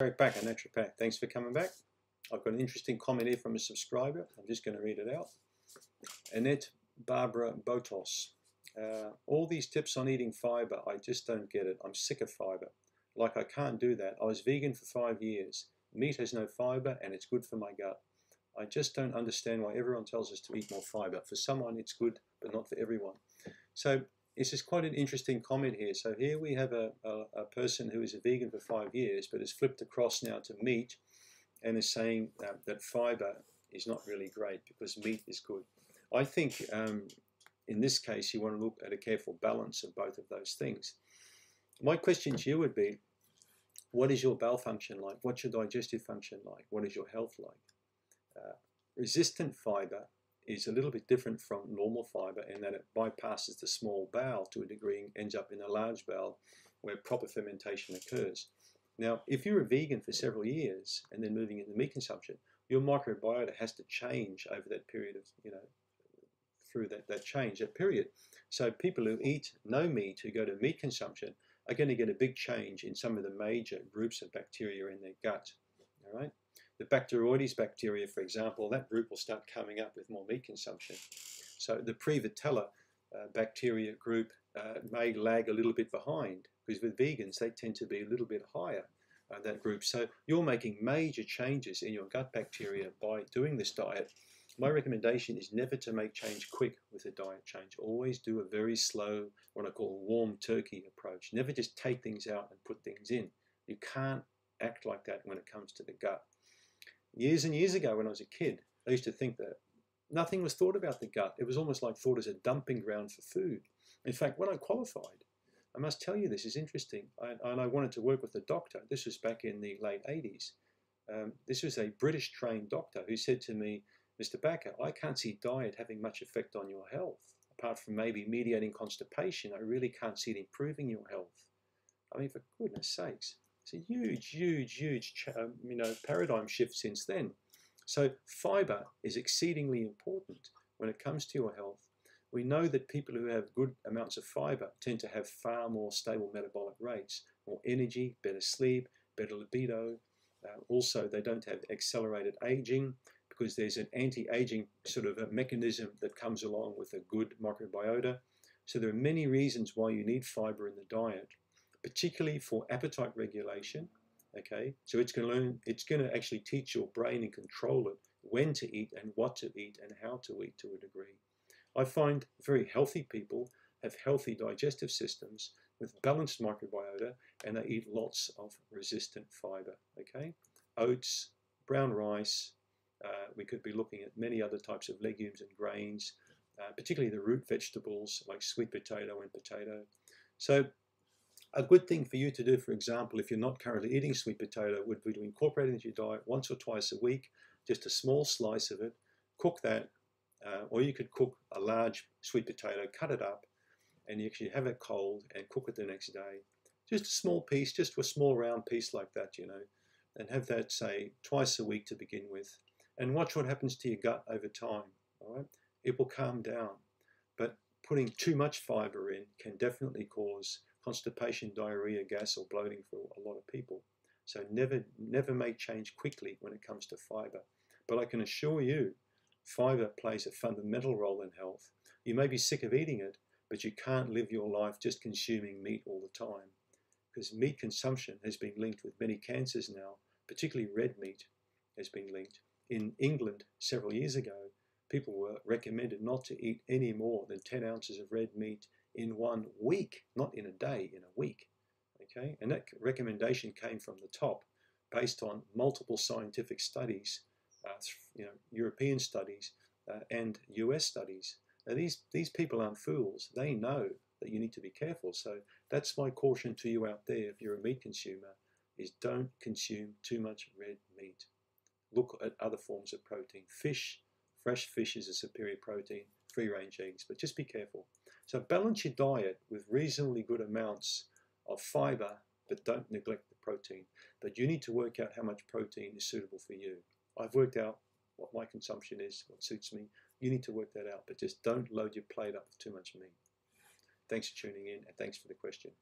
Eric Bakker, naturopath. Thanks for coming back. I've got an interesting comment here from a subscriber. I'm just going to read it out. Annette Barbara Botos. Uh, all these tips on eating fiber, I just don't get it. I'm sick of fiber. Like I can't do that. I was vegan for five years. Meat has no fiber and it's good for my gut. I just don't understand why everyone tells us to eat more fiber. For someone it's good, but not for everyone. So this is quite an interesting comment here. So here we have a, a, a, person who is a vegan for five years, but has flipped across now to meat and is saying that, that fiber is not really great because meat is good. I think um, in this case, you want to look at a careful balance of both of those things. My question to you would be, what is your bowel function like? What's your digestive function like? What is your health like? Uh, resistant fiber is a little bit different from normal fiber in that it bypasses the small bowel to a degree and ends up in a large bowel where proper fermentation occurs. Now, if you're a vegan for several years and then moving into meat consumption, your microbiota has to change over that period of, you know, through that, that change, that period. So people who eat no meat, who go to meat consumption, are going to get a big change in some of the major groups of bacteria in their gut. All right. The Bacteroides bacteria, for example, that group will start coming up with more meat consumption. So the Prevotella uh, bacteria group uh, may lag a little bit behind because with vegans they tend to be a little bit higher uh, that group. So you're making major changes in your gut bacteria by doing this diet. My recommendation is never to make change quick with a diet change. Always do a very slow, what I call warm turkey approach. Never just take things out and put things in. You can't act like that when it comes to the gut. Years and years ago, when I was a kid, I used to think that nothing was thought about the gut. It was almost like thought as a dumping ground for food. In fact, when I qualified, I must tell you this is interesting, I, and I wanted to work with a doctor. This was back in the late 80s. Um, this was a British trained doctor who said to me, Mr. Bakker, I can't see diet having much effect on your health. Apart from maybe mediating constipation, I really can't see it improving your health. I mean, for goodness sakes. It's a huge, huge, huge um, you know, paradigm shift since then. So fiber is exceedingly important when it comes to your health. We know that people who have good amounts of fiber tend to have far more stable metabolic rates, more energy, better sleep, better libido. Uh, also, they don't have accelerated aging because there's an anti-aging sort of a mechanism that comes along with a good microbiota. So there are many reasons why you need fiber in the diet particularly for appetite regulation. Okay, so it's going to learn, it's going to actually teach your brain and control it when to eat and what to eat and how to eat to a degree. I find very healthy people have healthy digestive systems with balanced microbiota and they eat lots of resistant fiber. Okay, oats, brown rice. Uh, we could be looking at many other types of legumes and grains, uh, particularly the root vegetables like sweet potato and potato. So a good thing for you to do, for example, if you're not currently eating sweet potato, would be to incorporate it into your diet once or twice a week, just a small slice of it, cook that, uh, or you could cook a large sweet potato, cut it up, and you actually have it cold and cook it the next day. Just a small piece, just a small round piece like that, you know, and have that, say, twice a week to begin with. And watch what happens to your gut over time, all right? It will calm down. But putting too much fiber in can definitely cause constipation, diarrhea, gas, or bloating for a lot of people. So never, never make change quickly when it comes to fiber. But I can assure you, fiber plays a fundamental role in health. You may be sick of eating it, but you can't live your life just consuming meat all the time. Because meat consumption has been linked with many cancers now, particularly red meat has been linked. In England, several years ago, people were recommended not to eat any more than 10 ounces of red meat in one week, not in a day, in a week. Okay, and that recommendation came from the top based on multiple scientific studies, uh, you know, European studies uh, and US studies. Now these, these people aren't fools. They know that you need to be careful. So that's my caution to you out there if you're a meat consumer is don't consume too much red meat. Look at other forms of protein. Fish, fresh fish is a superior protein, free range eggs, but just be careful. So balance your diet with reasonably good amounts of fiber, but don't neglect the protein. But you need to work out how much protein is suitable for you. I've worked out what my consumption is, what suits me. You need to work that out, but just don't load your plate up with too much meat. Thanks for tuning in and thanks for the question.